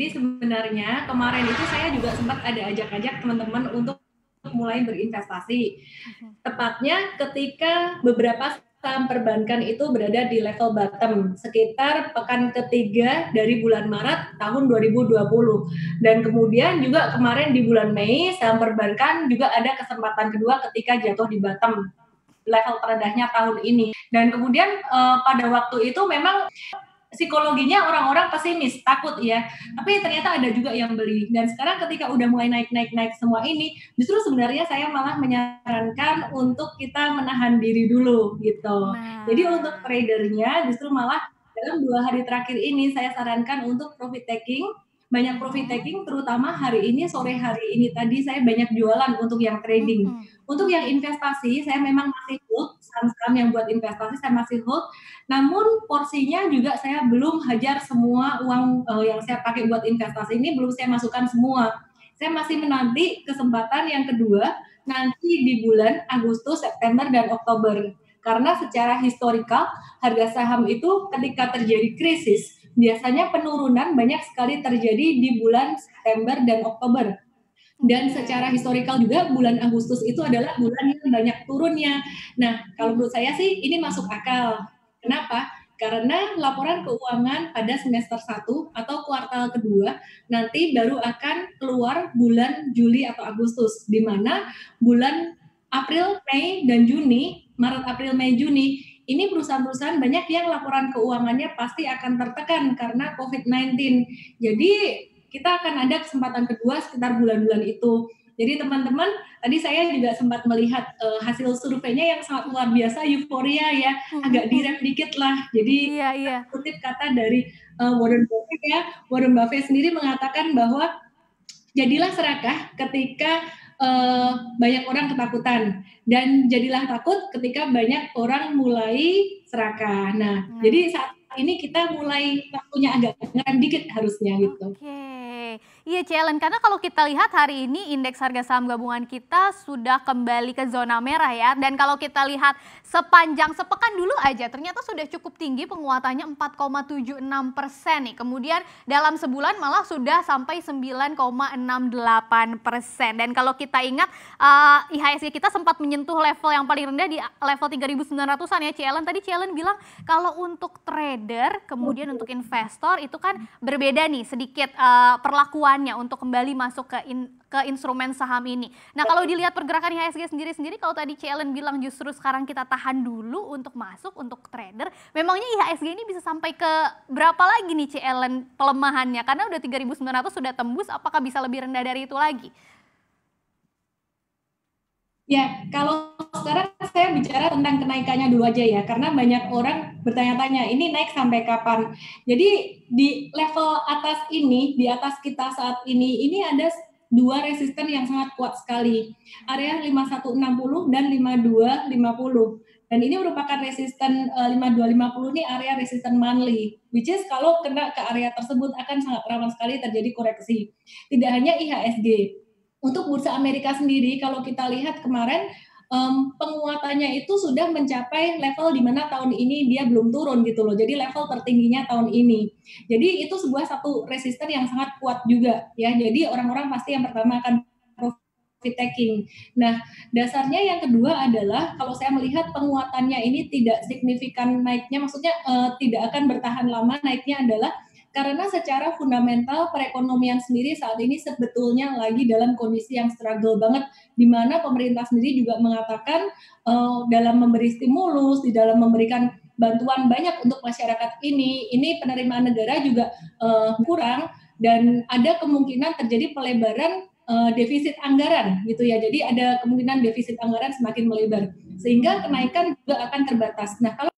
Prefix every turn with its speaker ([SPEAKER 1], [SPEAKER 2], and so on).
[SPEAKER 1] Jadi sebenarnya kemarin itu saya juga sempat ada ajak-ajak teman-teman untuk mulai berinvestasi. Tepatnya ketika beberapa saham perbankan itu berada di level bottom sekitar pekan ketiga dari bulan Maret tahun 2020 dan kemudian juga kemarin di bulan Mei saham perbankan juga ada kesempatan kedua ketika jatuh di bottom level terendahnya tahun ini dan kemudian uh, pada waktu itu memang psikologinya orang-orang pesimis, takut ya. Tapi ternyata ada juga yang beli. Dan sekarang ketika udah mulai naik-naik-naik semua ini, justru sebenarnya saya malah menyarankan untuk kita menahan diri dulu gitu. Nah. Jadi untuk tradernya justru malah dalam dua hari terakhir ini saya sarankan untuk profit taking banyak profit taking terutama hari ini sore hari ini tadi saya banyak jualan untuk yang trading. Mm -hmm. Untuk yang investasi saya memang masih hold saham-saham yang buat investasi saya masih hold. Namun porsinya juga saya belum hajar semua uang uh, yang saya pakai buat investasi ini belum saya masukkan semua. Saya masih menanti kesempatan yang kedua nanti di bulan Agustus, September dan Oktober. Karena secara historikal harga saham itu ketika terjadi krisis biasanya penurunan banyak sekali terjadi di bulan September dan Oktober. Dan secara historikal juga bulan Agustus itu adalah bulan yang banyak turunnya. Nah, kalau menurut saya sih ini masuk akal. Kenapa? Karena laporan keuangan pada semester 1 atau kuartal kedua nanti baru akan keluar bulan Juli atau Agustus, di mana bulan April, Mei, dan Juni, Maret, April, Mei, Juni ini perusahaan-perusahaan banyak yang laporan keuangannya pasti akan tertekan karena COVID-19. Jadi kita akan ada kesempatan kedua sekitar bulan-bulan itu. Jadi teman-teman, tadi saya juga sempat melihat uh, hasil surveinya yang sangat luar biasa, euforia ya, hmm. agak direm dikit lah. Jadi iya, iya. kutip kata dari uh, Warren Buffett ya, Warren Buffett sendiri mengatakan bahwa jadilah serakah ketika uh, banyak orang ketakutan dan jadilah takut ketika banyak orang mulai serakah. Nah, hmm. jadi saat ini kita mulai waktunya agak ngeran dikit harusnya gitu.
[SPEAKER 2] Okay. Iya Celen, karena kalau kita lihat hari ini indeks harga saham gabungan kita sudah kembali ke zona merah ya. Dan kalau kita lihat sepanjang sepekan dulu aja ternyata sudah cukup tinggi penguatannya 4,76 persen nih. Kemudian dalam sebulan malah sudah sampai 9,68 persen. Dan kalau kita ingat uh, IHSG kita sempat menyentuh level yang paling rendah di level 3.900an ya Celen. Tadi Celen bilang kalau untuk trader kemudian untuk investor itu kan berbeda nih sedikit uh, perlakuan kebutuhannya untuk kembali masuk ke in, ke instrumen saham ini. Nah kalau dilihat pergerakan IHSG sendiri-sendiri, kalau tadi Celen bilang justru sekarang kita tahan dulu untuk masuk untuk trader, memangnya IHSG ini bisa sampai ke berapa lagi nih Celen pelemahannya? Karena udah 3.900 sudah tembus, apakah bisa lebih rendah dari itu lagi?
[SPEAKER 1] Ya, kalau sekarang saya bicara tentang kenaikannya dulu aja ya, karena banyak orang bertanya-tanya, ini naik sampai kapan? Jadi di level atas ini, di atas kita saat ini, ini ada dua resisten yang sangat kuat sekali. Area 5160 dan 5250. Dan ini merupakan resisten uh, 5250 ini area resisten monthly, which is kalau kena ke area tersebut akan sangat rawan sekali terjadi koreksi. Tidak hanya IHSG, untuk bursa Amerika sendiri, kalau kita lihat kemarin um, penguatannya itu sudah mencapai level di mana tahun ini dia belum turun gitu loh. Jadi level tertingginya tahun ini. Jadi itu sebuah satu resisten yang sangat kuat juga ya. Jadi orang-orang pasti yang pertama akan profit taking. Nah, dasarnya yang kedua adalah kalau saya melihat penguatannya ini tidak signifikan naiknya, maksudnya uh, tidak akan bertahan lama naiknya adalah karena secara fundamental perekonomian sendiri saat ini sebetulnya lagi dalam kondisi yang struggle banget di mana pemerintah sendiri juga mengatakan uh, dalam memberi stimulus di dalam memberikan bantuan banyak untuk masyarakat ini ini penerimaan negara juga uh, kurang dan ada kemungkinan terjadi pelebaran uh, defisit anggaran gitu ya. Jadi ada kemungkinan defisit anggaran semakin melebar sehingga kenaikan juga akan terbatas. Nah kalau